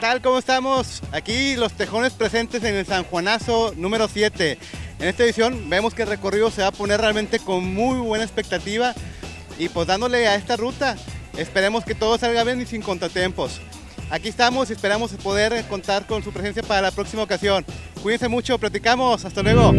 tal? ¿Cómo estamos? Aquí los tejones presentes en el San Juanazo número 7. En esta edición vemos que el recorrido se va a poner realmente con muy buena expectativa y pues dándole a esta ruta. Esperemos que todo salga bien y sin contratiempos. Aquí estamos y esperamos poder contar con su presencia para la próxima ocasión. Cuídense mucho, platicamos, hasta luego.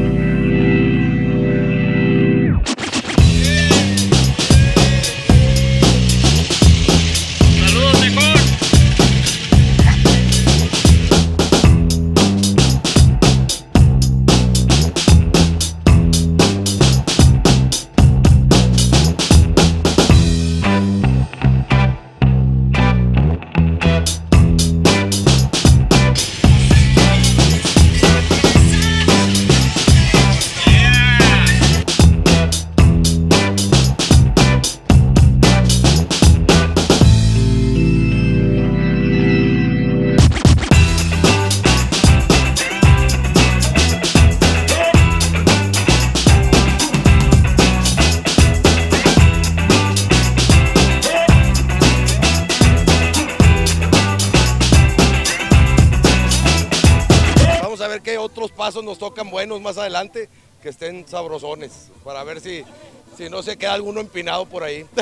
Otros pasos nos tocan buenos más adelante, que estén sabrosones, para ver si, si no se queda alguno empinado por ahí.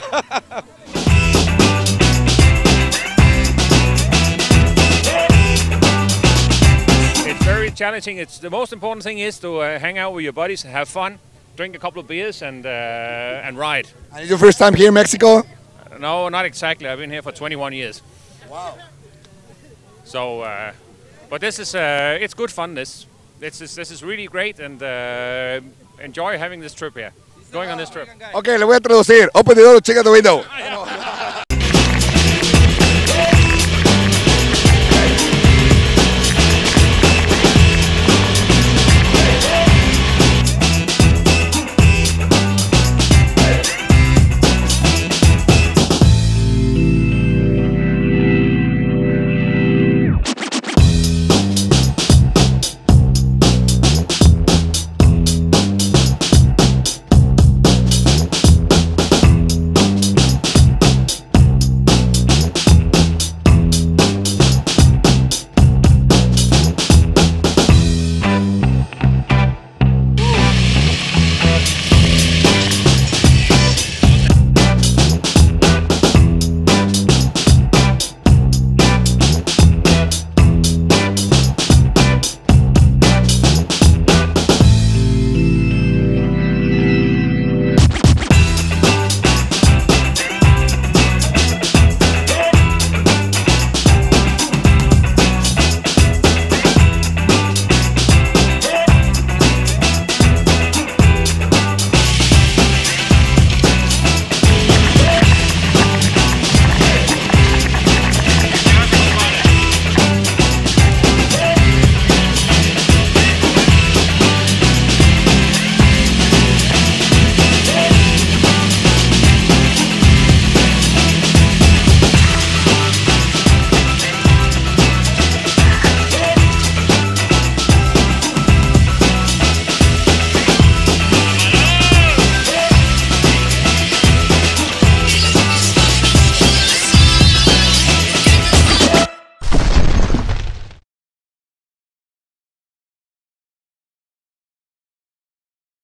It's very challenging. It's the most important thing is to uh, hang out with your buddies, have fun, drink a couple of beers, and uh, and ride. And it's your first time here in Mexico? No, not exactly. I've been here for 21 years. Wow. So, uh, but this is uh, it's good fun. This this is this is really great, and uh, enjoy having this trip here, going on this trip. Ok, le voy a traducir. Open the door, check out the window.